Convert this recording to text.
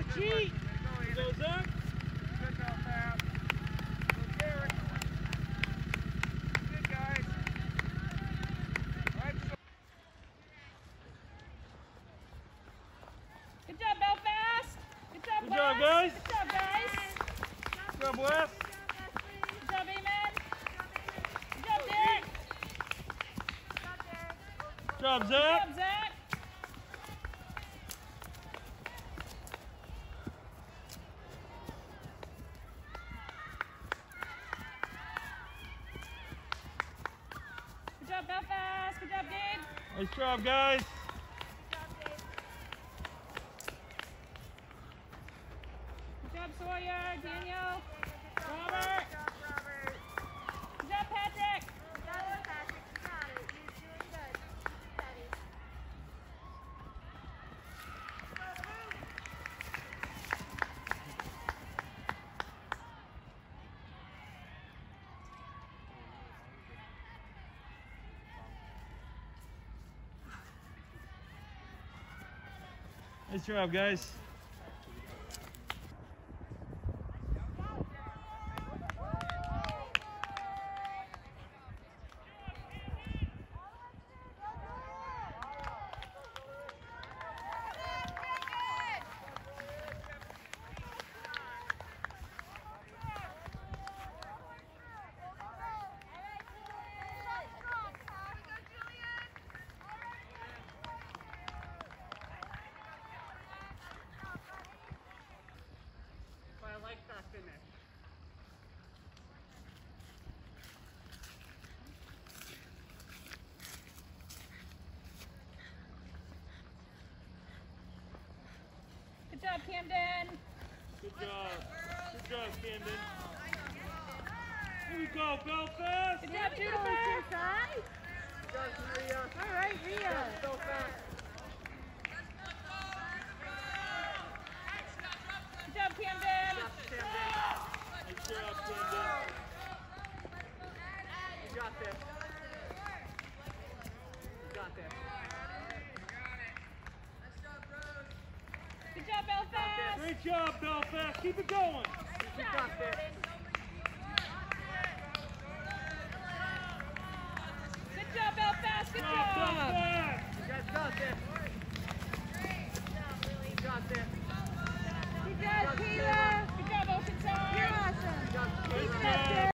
Don't cheat. Go, Zach. Good Belfast. Good Derek. Good guys. All right, so Good job, Belfast. Good job, Good job, guys. Good job, guys. Good job, Wes. Good job, Eamon. Good job, Derek. Good job, Good job, Zach. Good job, Good job, Gabe. Nice job, guys. Good job, Sawyer. Daniel. Robert. Good job, Patrick. Nice job, guys. Job, Camden. Good job. Good job, Camden. Here we go, Belfast. Good job, Jennifer. Good guys, Maria. All right, Ria. Belfast. Good Great job, Belfast. Keep it going. Keep it going, Good job, Belfast. Good job. Belfast. You guys got this.